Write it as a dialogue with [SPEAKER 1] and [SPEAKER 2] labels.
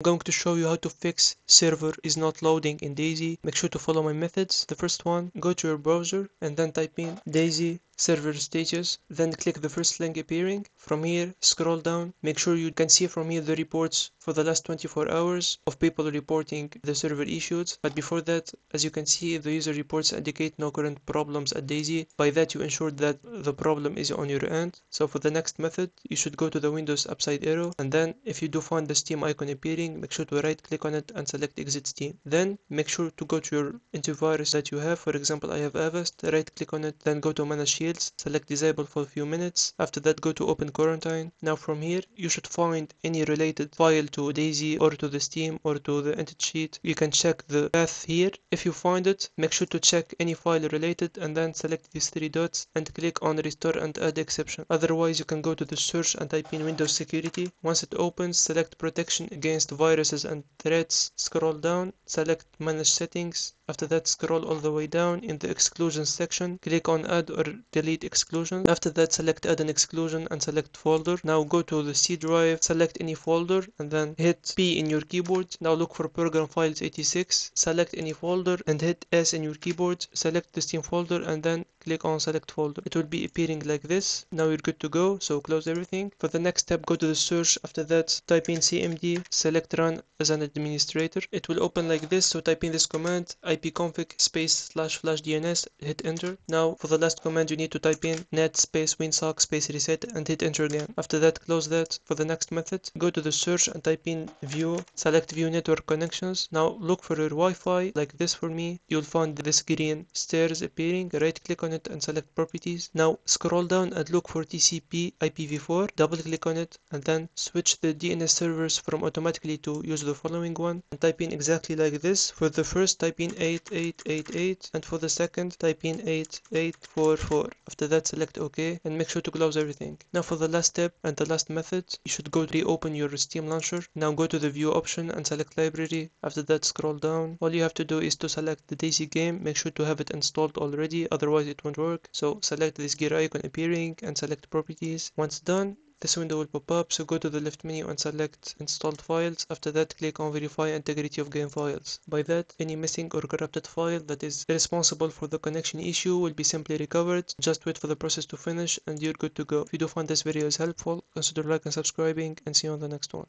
[SPEAKER 1] I'm going to show you how to fix server is not loading in DayZ. Make sure to follow my methods. The first one, go to your browser and then type in DayZ server status then click the first link appearing. From here scroll down. Make sure you can see from here the reports for the last 24 hours of people reporting the server issues. But before that as you can see the user reports indicate no current problems at DayZ. By that you ensure that the problem is on your end. So for the next method you should go to the windows upside arrow. And then if you do find the steam icon appearing make sure to right click on it and select exit steam. Then make sure to go to your antivirus that you have. For example i have avast. Right click on it. Then go to manage shields select disable for a few minutes after that go to open quarantine. Now from here you should find any related file to DayZ or to the steam or to the anti-cheat. You can check the path here. If you find it make sure to check any file related and then select these three dots and click on restore and add exception. Otherwise you can go to the search and type in windows security. Once it opens select protection against viruses and threats. Scroll down select manage settings after that scroll all the way down in the exclusion section click on add or delete exclusion after that select add an exclusion and select folder. Now go to the c drive select any folder and then hit p in your keyboard. Now look for program files 86 select any folder and hit s in your keyboard. Select the steam folder and then click on select folder. It will be appearing like this. Now you're good to go so close everything. For the next step go to the search. After that type in cmd select run as an administrator. It will open like this so type in this command ipconfig space slash flushdns hit enter. Now for the last command you need to type in net space winsock space reset and hit enter again. After that close that for the next method. Go to the search and type in view select view network connections. Now look for your wi-fi like this for me. You'll find this green stairs appearing. Right click on it and select properties. Now scroll down and look for tcp ipv4 double click on it and then switch the dns servers from automatically to use the following one. And type in exactly like this. For the first type in 8888 and for the second type in 8844 after that select ok and make sure to close everything. Now for the last step and the last method you should go to reopen your steam launcher. Now go to the view option and select library. After that scroll down. All you have to do is to select the DayZ game. Make sure to have it installed already otherwise it won't work. So select this gear icon appearing and select properties. Once done this window will pop up, so go to the left menu and select installed files. After that, click on verify integrity of game files. By that, any missing or corrupted file that is responsible for the connection issue will be simply recovered. Just wait for the process to finish and you're good to go. If you do find this video is helpful, consider like and subscribing and see you on the next one.